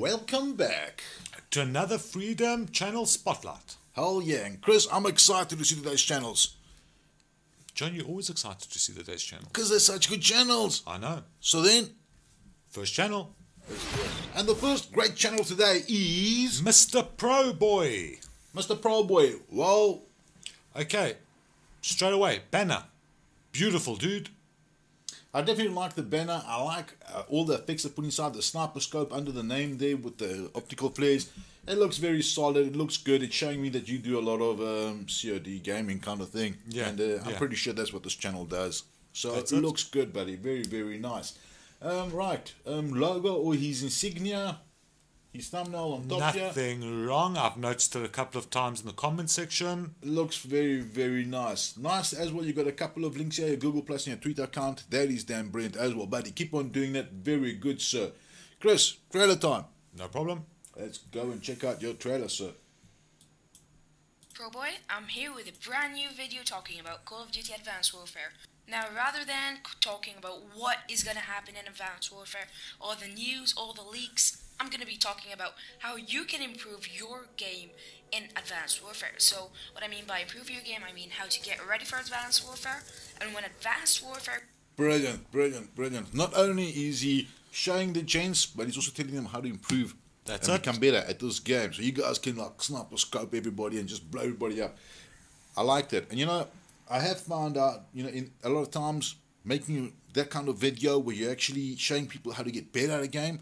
welcome back. to another Freedom Channel Spotlight. Hell yeah, and Chris, I'm excited to see today's channels John, you're always excited to see the day's channel. because they're such good channels. I know. So then, First channel, and the first great channel today is Mr. Pro Boy. Mr. Pro Boy. Well, Okay, straight away, banner. Beautiful, dude. I definitely like the banner. I like uh, all the effects they put inside the sniper scope under the name there with the optical flares. It looks very solid. It looks good. It's showing me that you do a lot of um, COD gaming kind of thing. Yeah, And uh, I'm pretty sure that's what this channel does. So That's it, it. looks good, buddy. Very, very nice. Um, right. Um, logo or his insignia, his thumbnail on top here. Nothing wrong. I've noticed it a couple of times in the comment section. looks very very nice nice as well you got a couple of links here your google plus and your twitter account that is damn brilliant as well buddy keep on doing that very good sir chris trailer time No problem. let's go and check out your trailer sir Pro Boy, I'm here with a brand new video talking about Call of Duty Advanced Warfare. Now, rather than talking about what is going to happen in Advanced Warfare, all the news, all the leaks, I'm going to be talking about how you can improve your game in Advanced Warfare. So, what I mean by improve your game, I mean how to get ready for Advanced Warfare, and when Advanced Warfare brilliant brilliant brilliant not only is he showing the gents but he's also telling them how to improve That's and it. become better at this game so you guys can like snap sniper scope everybody and just blow everybody up I like that. And you know, I have found out, you know, in a lot of times making that kind of video where you're actually showing people how to get better at a game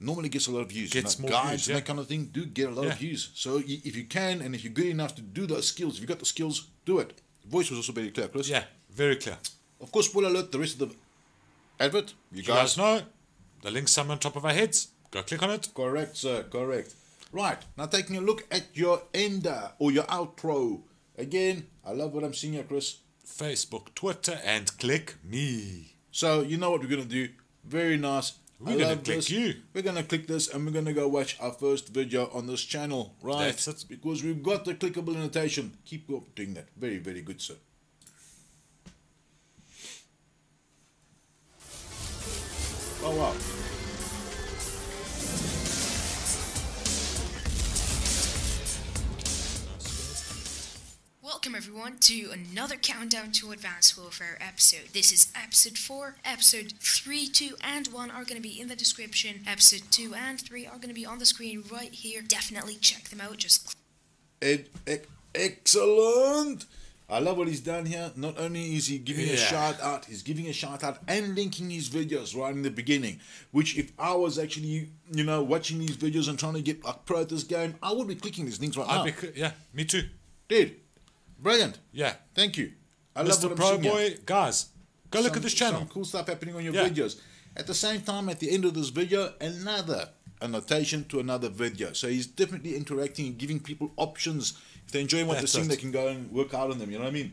normally gets a lot of views. Gets more guides views, and yeah. that kind of thing do get a lot Yeah. of views. So y- if you can and if you're good enough to do those skills, if you've got the skills, do it. Voice was also very clear, Chris. Yeah, very clear. Of course, spoiler alert, the rest of the advert, you You guys guys know the link's somewhere on top of our heads. Go click on it. Correct, sir. Correct. Right. Now taking a look at your ender or your outro. Again, I love what I'm seeing here, Chris. Facebook, Twitter, and click me. So you know what we're gonna do. Very nice. We're I gonna love click this. you. We're gonna click this and we're gonna go watch our first video on this channel. Right. That's it. Because we've got the clickable annotation. Keep doing that. Very, very good, sir. Oh wow. Welcome everyone to another countdown to Advanced Warfare episode. This is episode 4. Episode 3, 2, and 1 are going to be in the description. Episode 2 and 3 are going to be on the screen right here. Definitely check them out. Just Ed, ec- excellent. I love what he's done here. Not only is he giving a shout out, he's giving a shout out and linking his videos right in the beginning. Which, if I was actually, you know, watching these videos and trying to get like pro at this game, I would be clicking these links right now. I'd be, cl- yeah, me too. Dude, brilliant. Yeah. Thank you. I love Mr. what I'm Pro seeing. Boy, guys, go look at this channel. Some cool stuff happening on your Yeah. videos. At the same time, at the end of this video, another annotation to another video. So he's definitely interacting and giving people options. If they enjoy what That's they're seeing, it. they can go and work out on them. You know what I mean?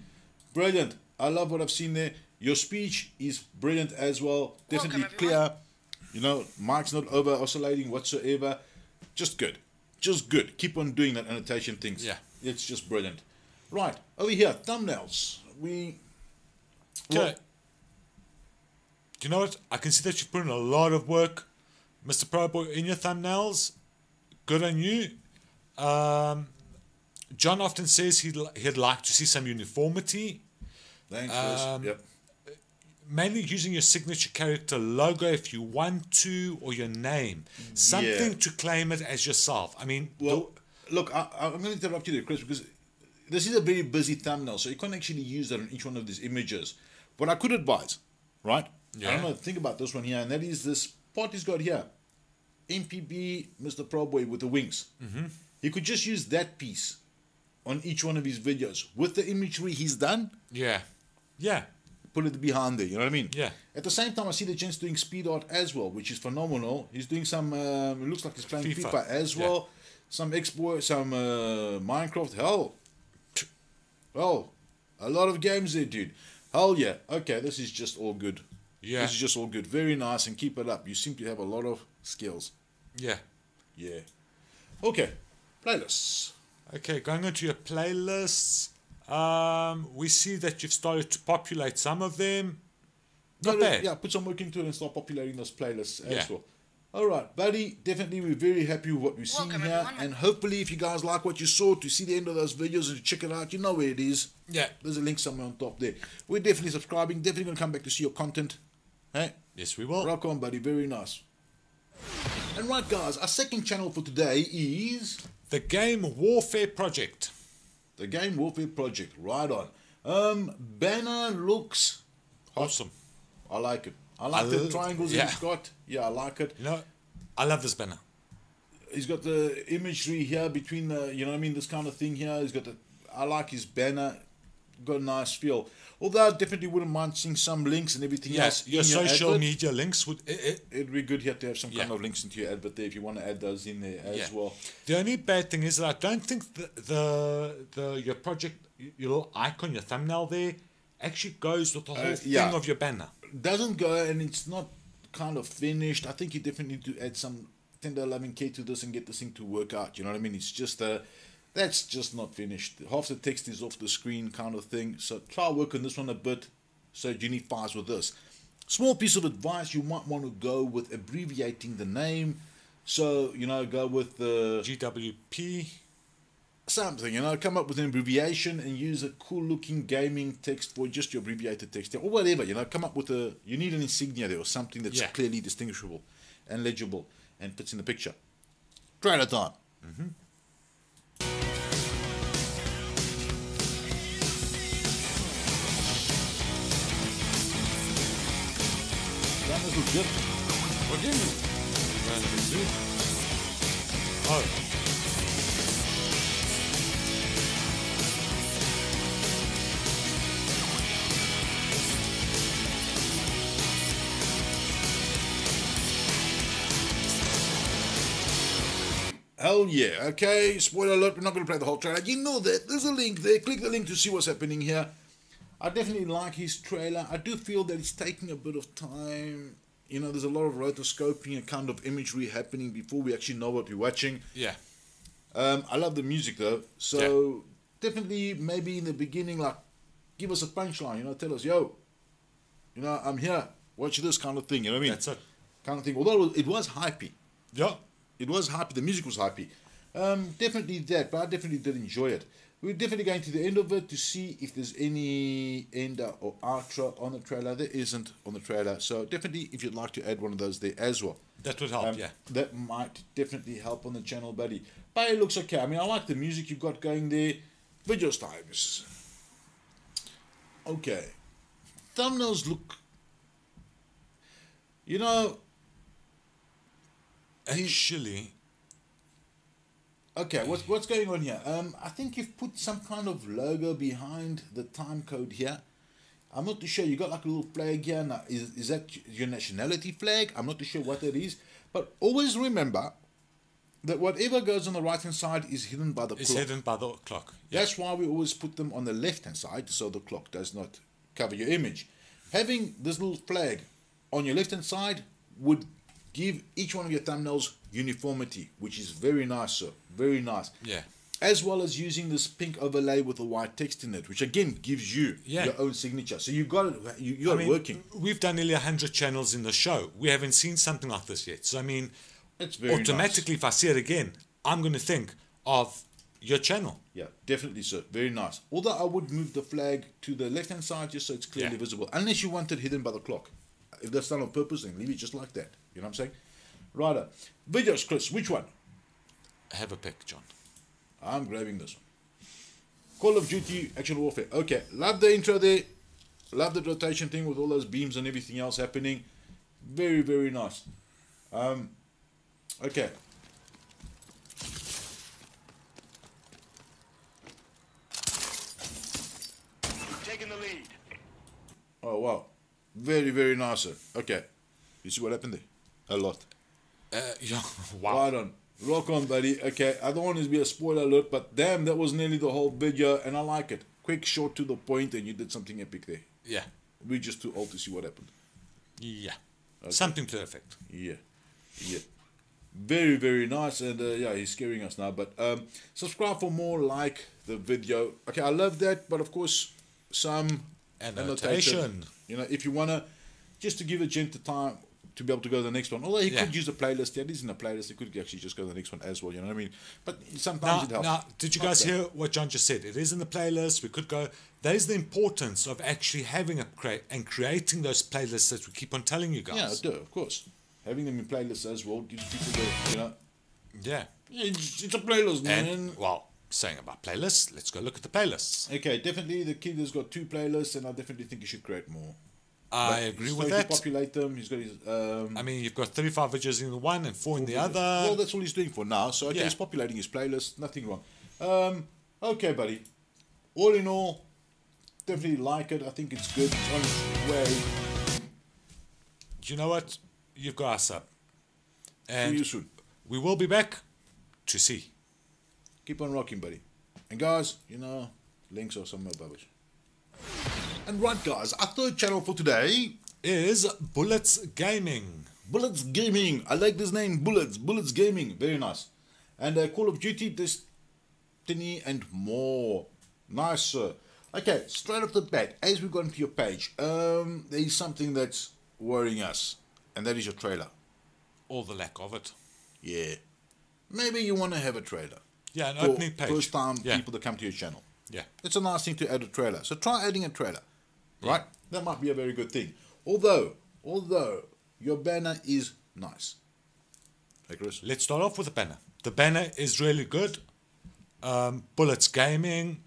Brilliant. I love what I've seen there. Your speech is brilliant as well. Definitely Welcome, clear. You know, mic's not over oscillating whatsoever. Just good. Just good. Keep on doing that annotation things. Yeah. It's just brilliant. Right. Over here, thumbnails. We well, Okay. Do you know what? I can see that you've put in a lot of work, Mr. Pro Boy, in your thumbnails. Good on you. Um, John often says he'd, he'd like to see some uniformity, Thanks. Um, yep. mainly using your signature character logo if you want to, or your name. Something Yeah. to claim it as yourself. I mean, Well, look, I, I'm going to interrupt you there, Chris, because this is a very busy thumbnail, so you can't actually use that on each one of these images. What I could advise, right? I Yeah. don't know, think about this one here, and that is this part he's got here. MPB Mr. Pro Boy with the wings. Mm-hmm. He could just use that piece on each one of his videos with the imagery he's done. yeah. Yeah. Put it behind there, you know what I mean? Yeah. At the same time, I see the gents doing speed art as well, which is phenomenal. He's doing some. Um, it looks like he's playing FIFA, FIFA, as yeah. well. Some exploit, some uh, Minecraft. Hell, well, a lot of games there, dude. Hell yeah. Okay, this is just all good. Yeah. This is just all good. Very nice, and keep it up. You seem to have a lot of skills. Yeah. Yeah. Okay. Playlists. Okay, going into your playlists, um, we see that you've started to populate some of them. Not No, bad. Yeah, put some work into it and start populating those playlists as Yeah. well. All right, buddy. Definitely, we're very happy with what we've seeing Welcome, here, everyone. and hopefully, if you guys like what you saw, to see the end of those videos and to check it out, you know where it is. Yeah. There's a link somewhere on top there. We're definitely subscribing. Definitely gonna come back to see your content. Hey, Yes, we will. rock on, buddy. Very nice. And right, guys, our second channel for today is The Game Warfare Project. the Game Warfare Project. Right on. Um, banner looks. Awesome. I like it. I like I the triangles yeah. he's got. Yeah, I like it. You know, I love this banner. He's got the imagery here between the, you know what I mean, this kind of thing here. He's got the, I like his banner. Got a nice feel. Although I definitely wouldn't mind seeing some links and everything Yes, else. your social media links would. It, it, It'd be good here to have some kind of links into your advert there if you want to add those in there as Yeah. well. the only bad thing is that I don't think the, the the your project your little icon your thumbnail there actually goes with the whole Uh, yeah. thing of your banner. Doesn't go and it's not kind of finished. I think you definitely need to add some 10 to 11k to this and get this thing to work out. You know what I mean? It's just uh, that's just not finished. Half the text is off the screen, kind of thing. So try work on this one a bit so you need files with this. Small piece of advice you might want to go with abbreviating the name. So, you know, go with the GWP. Something, you know, come up with an abbreviation and use a cool looking gaming text for just your abbreviated text there, or whatever, you know, come up with a, you need an insignia there or something that's Yeah. clearly distinguishable and legible and fits in the picture. Trailer time. That was good. What do you mean? Oh. Hell yeah. Okay, spoiler alert, we're not going to play the whole trailer. You know that. There's a link there. Click the link to see what's happening here. I definitely like his trailer. I do feel that it's taking a bit of time. You know, there's a lot of rotoscoping and kind of imagery happening before we actually know what we're watching. Yeah. Um, I love the music though. So definitely maybe in the beginning, like, give us a punchline, you know, tell us, yo, you know, I'm here. Watch this kind of thing, you know what I mean? That's it. Kind of thing. Although it was hypey Yeah. It was happy. The music was happy. Um, definitely that, but I definitely did enjoy it. We're definitely going to the end of it to see if there's any ender or outro on the trailer. There isn't on the trailer, so definitely if you'd like to add one of those there as well, That would help, um, yeah. that might definitely help on the channel, buddy. But it looks okay. I mean, I like the music you've got going there. Video styles. Okay, thumbnails look. You know, Actually, Okay, what's what's going on here? Um, I think you've put some kind of logo behind the time code here. I'm not too sure. You got like a little flag here. Now, is is that your nationality flag? I'm not too sure what that is. But always remember that whatever goes on the right hand side is hidden by the it's clock. hidden by the clock. Yeah. That's why we always put them on the left hand side so the clock does not cover your image. Having this little flag on your left hand side would give each one of your thumbnails uniformity, which is very nice, sir. Very nice. Yeah. As well as using this pink overlay with the white text in it, which again gives you Yeah. your own signature. So you've got it. You, you I it mean, working. we've done nearly 100 channels in the show. We haven't seen something like this yet. So, I mean, It's very automatically, if I see it again, I'm going to think of your channel. Yeah, definitely, sir. Very nice. Although I would move the flag to the left hand side just so it's clearly Yeah. visible, unless you want it hidden by the clock. If that's done on purpose, then leave it just like that. You know what I'm saying? Righto. Videos, Chris. Which one? Have a pick, John. I'm grabbing this one. Call of Duty Action Warfare. Okay, love the intro there. Love the rotation thing with all those beams and everything else happening. Very, very nice. Um, okay. Taking the lead. Oh, wow. Very, very nice, sir. Okay. You see what happened there? A lot. Uh, yeah, wow. Right on. Rock on, buddy. Okay, I don't want to be a spoiler alert, but damn, that was nearly the whole video, and I like it. Quick, short, to the point, and you did something epic there. Yeah. We're just too old to see what happened. Yeah. Something to effect. Yeah, yeah. Very, very nice, and uh, yeah, he's scaring us now. But um, subscribe for more, like the video. Okay, I love that, but of course, some Annotation. You know, if you wanna, just to give a gent the time, to be able to go to the next one. Although he Yeah. could use a playlist, yeah, it is in a playlist. He could actually just go to the next one as well. You know what I mean? But sometimes Now, it helps. now, did you guys hear what John just said? It is in the playlist. We could go. That is the importance of actually having a create and creating those playlists that we keep on telling you guys. Yeah, I do, of course. Having them in playlists as well gives people the, you know, Yeah. it's, it's a playlist, man. And well, saying about playlists, let's go look at the playlists. Okay, definitely the kid has got two playlists, and I definitely think he should create more. I But agree with that. populate them. He's got his. Um, I mean, you've got 35 videos in the one and four in the other. Well, that's all he's doing for now. So okay, Yeah. he's populating his playlist. Nothing wrong. Um, okay, buddy. All in all, definitely like it. I think it's good. It's on its way. you know what? You've got us up. See And you soon. we will be back to see. Keep on rocking, buddy. And guys, you know, links are somewhere above us. And right, guys, our third channel for today Is Bullets Gaming. Bullets Gaming. I like this name, Bullets. Bullets Gaming. Very nice. And uh, Call of Duty, Destiny, and more. Nice, sir. Okay, straight off the bat, as we go into your page, um, there is something that's worrying us, and that is your trailer. Or the lack of it. Yeah. Maybe you want to have a trailer. Yeah, an opening page. First time Yeah. people that come to your channel. Yeah. It's a nice thing to add a trailer. So try adding a trailer. Right? That might be a very good thing. Although, although your banner is nice. Hey Chris. Let's start off with the banner. The banner is really good. Um, Bullets Gaming,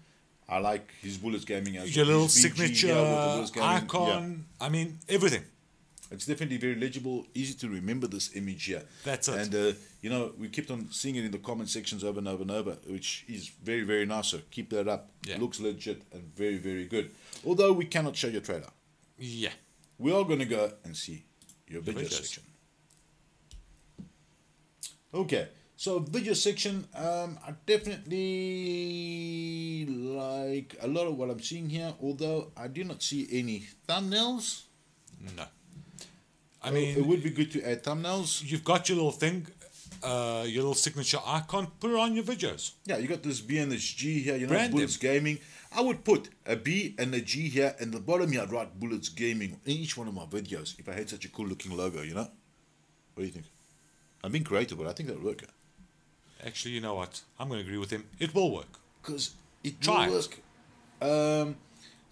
I like his Bullets Gaming as your little his signature yeah, with the Bullets Gaming, icon. I mean, everything. It's definitely very legible, easy to remember this image here. That's it. And, uh, you know, we kept on seeing it in the comment sections over and over and over, which is very, very nice. So keep that up. Yeah. Looks legit and very, very good. Although we cannot show your trailer. Yeah. We are going to go and see your video videos. section. Okay, so video section, um, I definitely like a lot of what I'm seeing here, although I do not see any thumbnails. No. I mean, it would be good to add thumbnails. you've got your little thing, uh, your little signature icon. Put it on your videos. Yeah, you got this B and this G here, you know, Brand Bullets Gaming. I would put a B and a G here, and the bottom here I'd write Bullets Gaming in each one of my videos if I had such a cool looking logo, you know? What do you think? I'm being creative, but I think that'll work. Actually, you know what? I'm going to agree with him. It will work. because it Try will it. work. Um,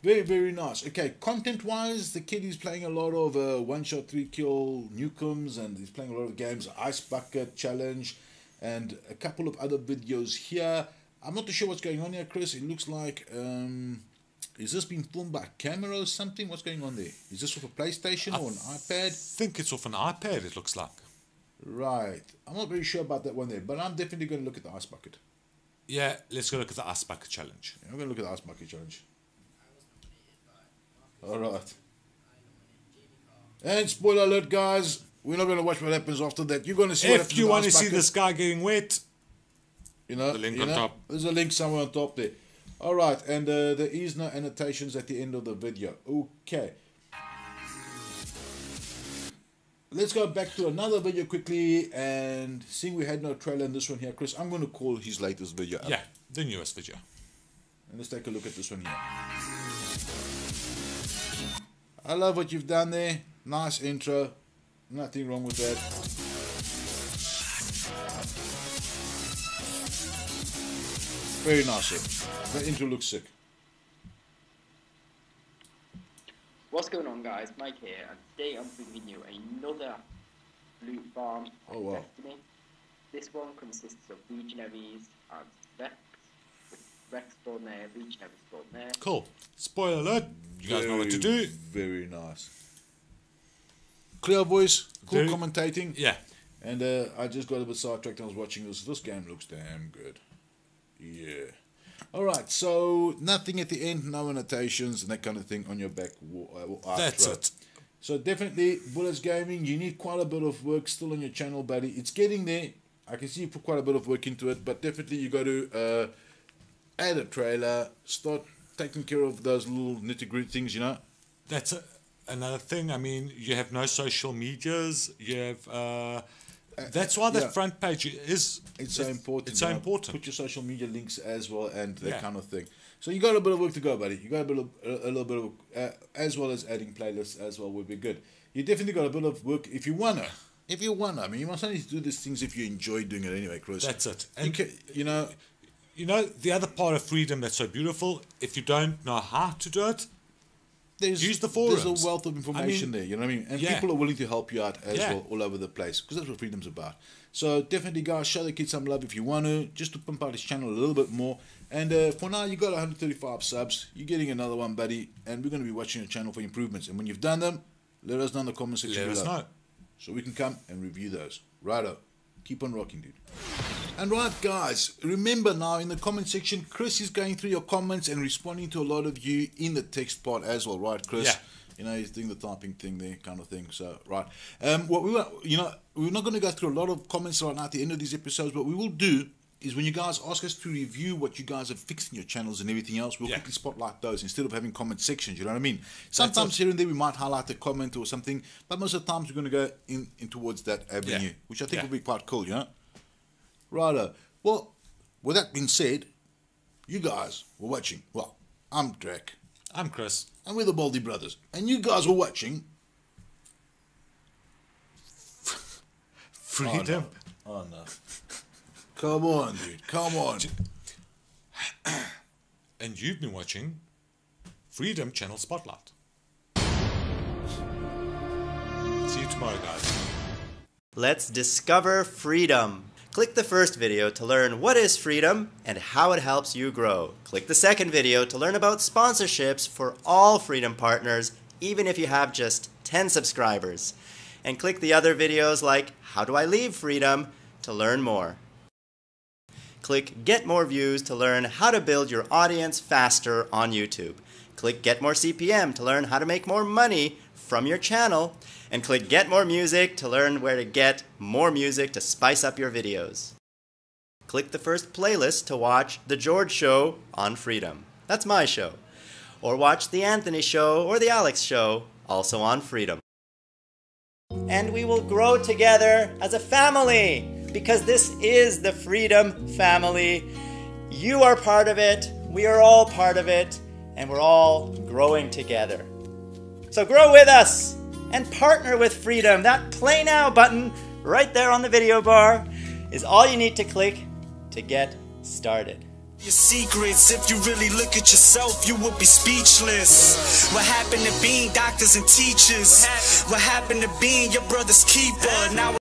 very very nice. Okay, content wise, the kid is playing a lot of uh, one shot three kill Newcombs, and he's playing a lot of games, Ice Bucket Challenge, and a couple of other videos here. I'm not too sure what's going on here, Chris. It looks like um, is this being filmed by a camera or something? What's going on there? Is this off a PlayStation or an iPad? think it's off an iPad, it looks like. Right. I'm not very sure about that one there, but I'm definitely going to look at the Ice Bucket. Yeah, let's go look at the Ice Bucket Challenge. Yeah, I'm going to look at the Ice Bucket Challenge. All right. And spoiler alert, guys. We're not going to watch what happens after that. You're going to see. If you want to see this guy getting wet, you know, the link on know, top. There's a link somewhere on top there. All right, and uh, there is no annotations at the end of the video. Okay. Let's go back to another video quickly and seeing we had no trailer in this one here, Chris. I'm going to call his latest video. up. yeah, the newest video. And let's take a look at this one here. I love what you've done there. Nice intro. Nothing wrong with that. Very nice. The intro looks sick. What's going on guys, Mike here, and today I'm bringing you another loot farm Oh, wow. Destiny. This one consists of Legionaries and Rex, with Rex spawn there, Legionary spawn there. Cool. Spoiler alert. You guys know what to do. Very nice. Clear voice, cool Very- commentating. Yeah. And uh, I just got a bit sidetracked. I was watching this. This game looks damn good. Yeah. All right. So nothing at the end, no annotations and that kind of thing on your back. wa- uh, That's it. So definitely, Bullets Gaming. You need quite a bit of work still on your channel, buddy. It's getting there. I can see you put quite a bit of work into it, but definitely you got to uh, add a trailer, start taking care of those little nitty gritty things. You know. That's a, another thing. I mean, you have no social medias. You have. Uh, that's why the yeah. front page is. It's so important. It's so important. Put your social media links as well and that Yeah. kind of thing. So you got a bit of work to go, buddy. You got a bit of a, a little bit of uh, as well as adding playlists as well would be good. you definitely got a bit of work if you wanna. If you wanna, I mean, you must only do these things if you enjoy doing it anyway, Chris. That's it. You, And- ca- you know, You know, the other part of freedom that's so beautiful, if you don't know how to do it, there's Use the forums. there's a wealth of information mean, there. You know what I mean? And yeah. people are willing to help you out as Yeah. well, all over the place, because that's what freedom's about. So definitely, guys, show the kid some love if you want to, just to pump out his channel a little bit more. And uh, for now, you got 135 subs. You're getting another one, buddy, and we're going to be watching your channel for improvements. And when you've done them, let us know in the comment section let us below, know. so we can come and review those. Righto, keep on rocking, dude. And right, guys, remember now in the comment section, Chris is going through your comments and responding to a lot of you in the text part as well, right, Chris? Yeah. You know, he's doing the typing thing there, kind of thing. So, right. Um, what we were, you know, we're not going to go through a lot of comments right now at the end of these episodes. What we will do is when you guys ask us to review what you guys have fixed in your channels and everything else, we'll Yeah. quickly spotlight those instead of having comment sections. You know what I mean? Sometimes here and there we might highlight a comment or something, but most of the times we're going to go in, in towards that avenue, Yeah. which I think Yeah. will be quite cool. You know. Righto. Well, with that being said, you guys were watching. Well, I'm Drac, I'm Chris. and we're the Baldy Brothers, and you guys were watching. Freedom. Oh, oh no! Come on, dude. Come on. And you've been watching Freedom Channel Spotlight. See you tomorrow, guys. Let's discover freedom. Click the first video to learn what is freedom and how it helps you grow. Click the second video to learn about sponsorships for all Freedom partners, even if you have just 10 subscribers. And click the other videos like How Do I Leave Freedom to learn more. Click Get More Views to learn how to build your audience faster on YouTube. Click Get More CPM to learn how to make more money from your channel. And click Get More Music to learn where to get more music to spice up your videos. Click the first playlist to watch The George Show on Freedom. That's my show. Or watch The Anthony Show or The Alex Show, also on Freedom. And we will grow together as a family because this is the Freedom family. You are part of it, we are all part of it, and we're all growing together. So grow with us and partner with Freedom. That Play Now button right there on the video bar is all you need to click to get started. Your secrets, if you really look at yourself, you would be speechless. What happened to being doctors and teachers? What happened to being your brother's keeper? Now